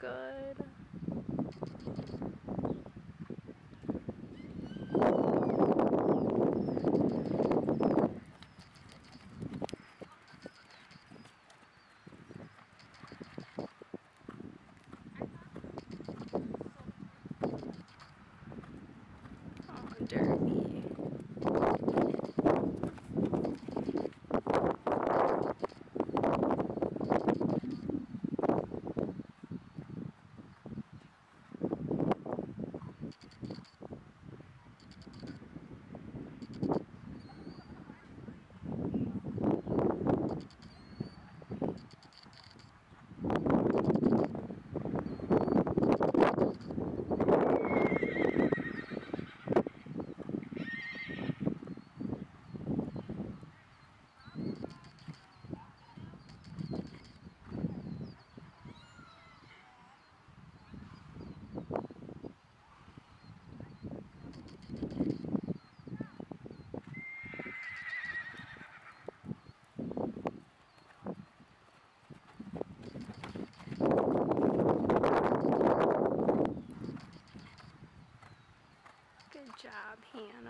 good.